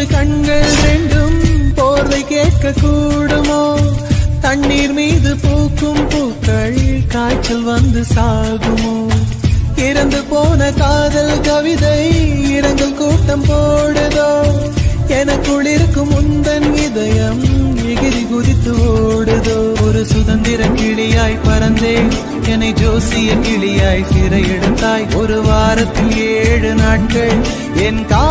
இன்று கண்கள் ரெண்டும் போர்வை கேட்க கூடுமோ? தண்ணீர் மீது பூக்கும் பூக்கள் காய்ச்சல் வந்து சாகுமோ? இறந்து போன காதல் கவிதை இரங்கல் கூட்டம் போடுதோ? எனக்குள் இருக்கும் முந்தன் இதயம் எகிரி குதித்து ஓடுதோ? ஒரு சுதந்திர கிளியாய் பறந்தேன். என்னை ஜோசிய கிளியாய் சிறையெடுத்தாய் ஒரு வாரத்தில் ஏழு நாட்கள் என் கா